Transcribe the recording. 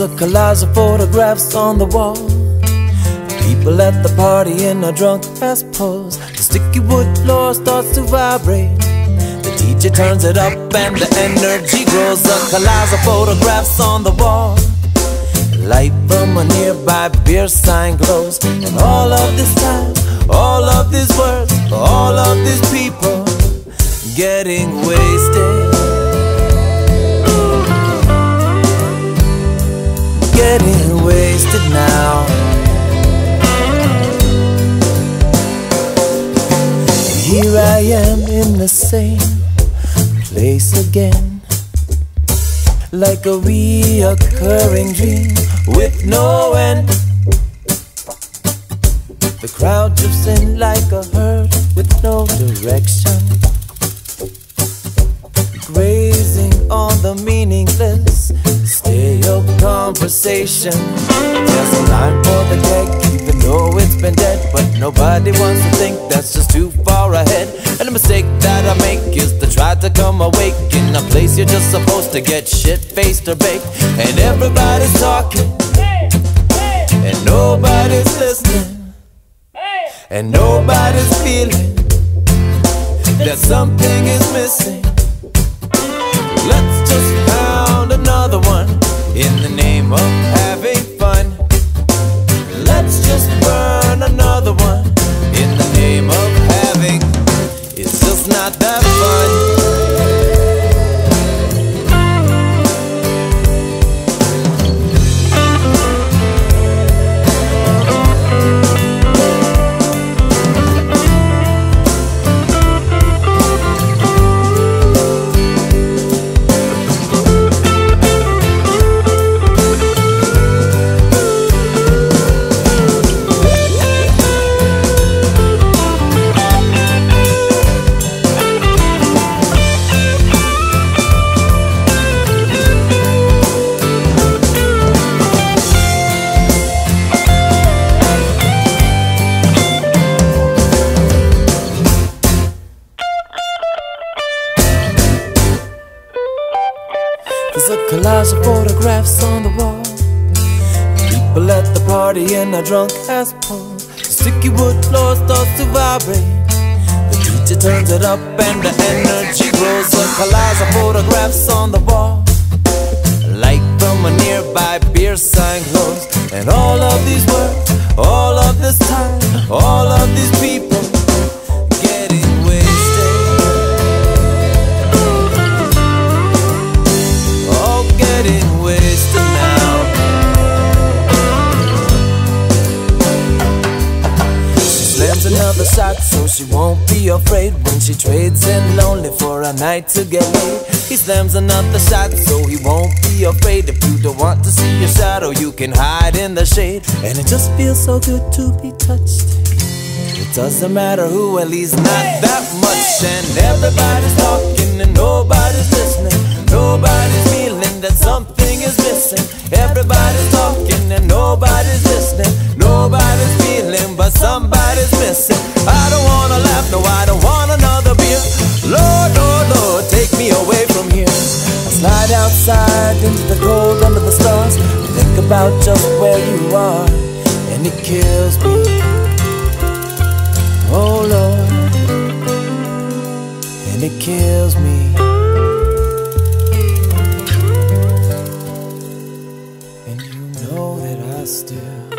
a collage of photographs on the wall. People at the party in a drunk ass pose. The sticky wood floor starts to vibrate. The teacher turns it up and the energy grows. A collage of photographs on the wall. Light from a nearby beer sign glows. And all of this time, all of these words, all of these people getting wasted. Am in the same place again. Like a reoccurring dream with no end. The crowd drifts in like a herd with no direction. Grazing on the meaningless stereo conversation. Just a line for the cake, even though it's been dead. But nobody wants to think that's just too. And the mistake that I make is to try to come awake in a place you're just supposed to get shit faced or baked. And everybody's talking, and nobody's listening. And nobody's feeling that something is missing. There's a collage of photographs on the wall. People at the party in a drunk ass pose. Sticky wood floor starts to vibrate. The teacher turns it up and the energy grows. A collage of photographs on the wall. Light from a nearby beer sign glows. And all of these words, all of this time, all of these people Slams another shot so she won't be afraid when she trades in lonely for a night to get laid. He slams another shot so he won't be afraid. If you don't want to see your shadow, you can hide in the shade. And it just feels so good to be touched. It doesn't matter who, at least not that much. And everybody's talking and nobody's listening. Somebody's missing. I don't wanna laugh, no, I don't want another beer. Lord, Lord, Lord, take me away from here. I slide outside into the cold under the stars. Think about just where you are, and it kills me. Oh Lord, and it kills me. And you know that I still